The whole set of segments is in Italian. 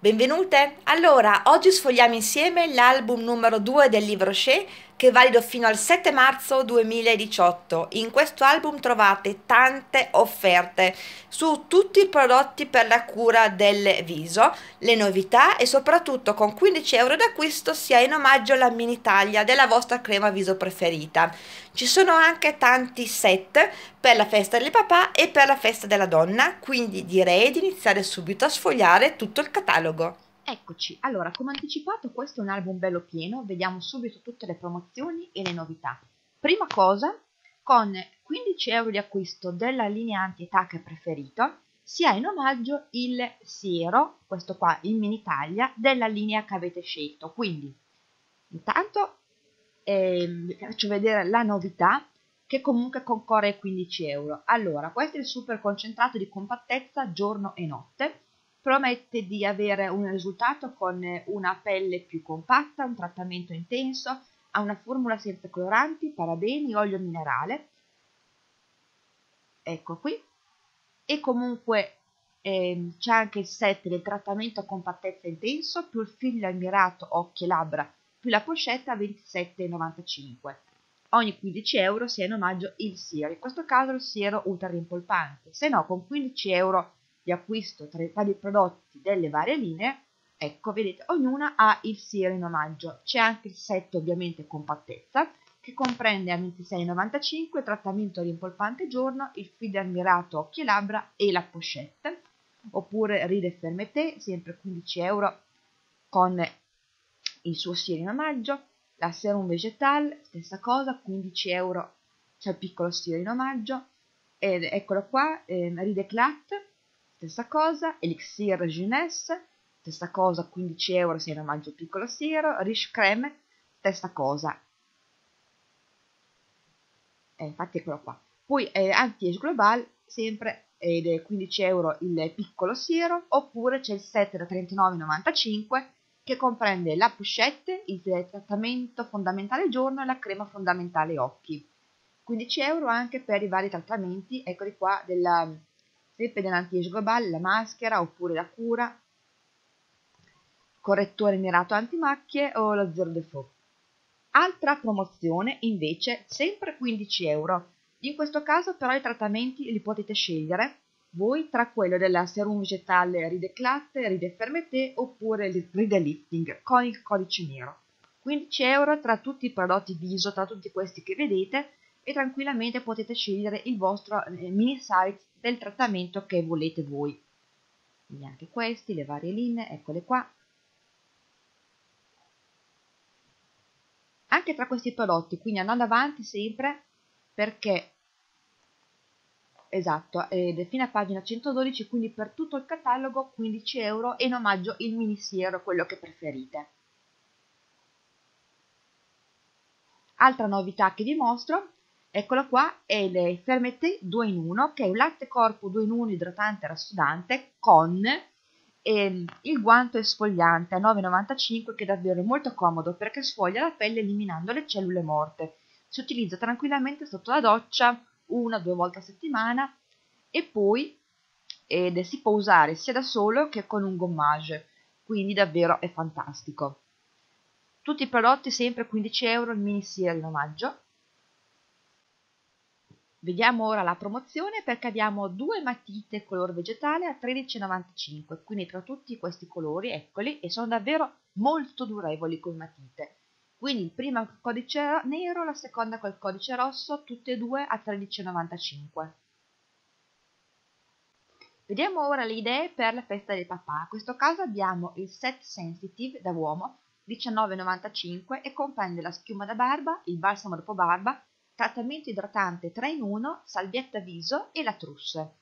Benvenute! Allora, oggi sfogliamo insieme l'album numero 2 del libro Shea che è valido fino al 7 marzo 2018. In questo album trovate tante offerte su tutti i prodotti per la cura del viso, le novità e soprattutto con 15 euro d'acquisto si ha in omaggio la mini taglia della vostra crema viso preferita. Ci sono anche tanti set per la festa del papà e per la festa della donna, quindi direi di iniziare subito a sfogliare tutto il catalogo. Eccoci, allora come anticipato questo è un album bello pieno, vediamo subito tutte le promozioni e le novità. Prima cosa, con 15 euro di acquisto della linea anti-età che preferito, si ha in omaggio il siero, questo qua in mini taglia, della linea che avete scelto. Quindi, intanto eh, vi faccio vedere la novità che comunque concorre ai 15 euro. Allora, questo è il super concentrato di compattezza giorno e notte promette di avere un risultato con una pelle più compatta, un trattamento intenso, ha una formula senza coloranti, parabeni, olio minerale. Ecco qui. E comunque eh, c'è anche il set del trattamento a compattezza intenso più il filo ammirato occhi e labbra più la pochette a 27,95. Ogni 15 euro si è in omaggio il siero, in questo caso il siero ultra rimpolpante, se no con 15 euro di acquisto tra i vari prodotti delle varie linee, ecco, vedete, ognuna ha il siero in omaggio. C'è anche il set ovviamente compattezza, che comprende a 26,95 trattamento rimpolpante giorno, il feeder mirato occhi e labbra e la pochette, oppure ride fermete, sempre 15 euro con il suo siero in omaggio, la serum vegetal, stessa cosa, 15 euro c'è il piccolo siero in omaggio, ed eccolo qua, eh, ride clat, stessa cosa, Elixir Jeunesse, stessa cosa, 15 euro se in omaggio piccolo siero, Rich Creme, stessa cosa. Eh, infatti eccolo qua. Poi eh, Anti-Age Global, sempre ed è 15 euro il piccolo siero, oppure c'è il set da 39,95 che comprende la pochette, il trattamento fondamentale giorno e la crema fondamentale occhi. 15 euro anche per i vari trattamenti, eccoli qua, della sempre dell'anti-age globale, la maschera oppure la cura, correttore mirato antimacchie o lo zero default. Altra promozione invece sempre 15 euro. In questo caso però i trattamenti li potete scegliere voi tra quello della serum vegetale Ride Clat, Ride Fermeté oppure il Ride Lifting con il codice nero. 15 euro tra tutti i prodotti viso, tra tutti questi che vedete e tranquillamente potete scegliere il vostro eh, mini size del trattamento che volete voi. Quindi anche questi, le varie linee, eccole qua. Anche tra questi prodotti, quindi andando avanti sempre perché esatto, ed è fino a pagina 112, quindi per tutto il catalogo 15 euro e in omaggio il mini siero, quello che preferite. Altra novità che vi mostro Eccolo qua, è il Fermete 2 in 1, che è un latte corpo 2 in 1 idratante rassodante con eh, il guanto esfoliante a 9,95 che è davvero molto comodo perché sfoglia la pelle eliminando le cellule morte. Si utilizza tranquillamente sotto la doccia una o due volte a settimana e poi ed si può usare sia da solo che con un gommage, quindi davvero è fantastico. Tutti i prodotti sempre 15 euro, il mini sia in omaggio Vediamo ora la promozione perché abbiamo due matite color vegetale a 13,95, quindi tra tutti questi colori, eccoli, e sono davvero molto durevoli come matite. Quindi il primo col codice nero, la seconda col codice rosso, tutte e due a 13,95. Vediamo ora le idee per la festa del papà. In questo caso abbiamo il set sensitive da uomo 19,95 e comprende la schiuma da barba, il balsamo dopo barba, trattamento idratante 3 in 1, salvietta viso e la trousse.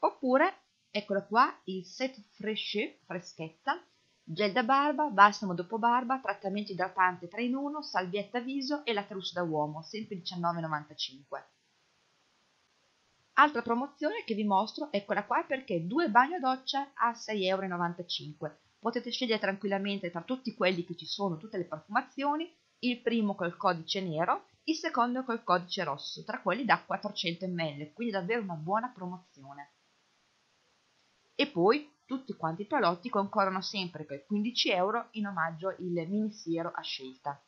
Oppure, eccolo qua, il set Fresh freschezza, gel da barba, balsamo dopo barba, trattamento idratante 3 in 1, salvietta viso e la trousse da uomo, sempre 19,95. Altra promozione che vi mostro, eccola qua, perché due bagno doccia a 6,95 euro. Potete scegliere tranquillamente tra tutti quelli che ci sono, tutte le profumazioni, il primo col codice nero il secondo col codice rosso, tra quelli da 400 ml, quindi davvero una buona promozione. E poi tutti quanti i prodotti concorrono sempre per 15 euro in omaggio il mini siero a scelta.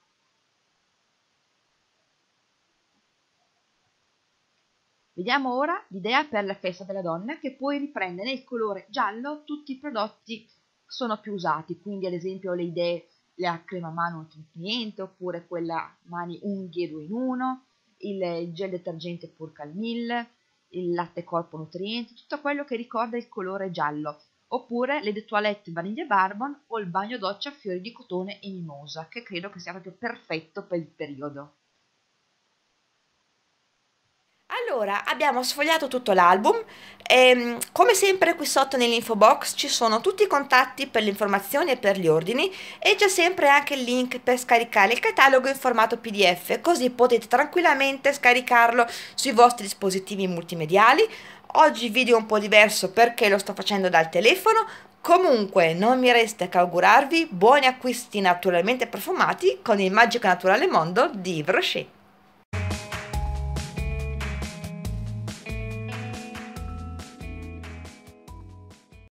Vediamo ora l'idea per la festa della donna che poi riprende nel colore giallo tutti i prodotti che sono più usati, quindi ad esempio le idee la crema mano nutriente oppure quella mani unghie 2 in 1, il gel detergente pur calmille, il latte corpo nutriente, tutto quello che ricorda il colore giallo, oppure le toilette vaniglia barbon o il bagno doccia fiori di cotone e mimosa, che credo che sia proprio perfetto per il periodo. Allora, abbiamo sfogliato tutto l'album e mm, come sempre qui sotto nell'info box ci sono tutti i contatti per le informazioni e per gli ordini e c'è sempre anche il link per scaricare il catalogo in formato PDF, così potete tranquillamente scaricarlo sui vostri dispositivi multimediali. Oggi video un po' diverso perché lo sto facendo dal telefono, comunque non mi resta che augurarvi buoni acquisti naturalmente profumati con il magico naturale mondo di Yves Rocher.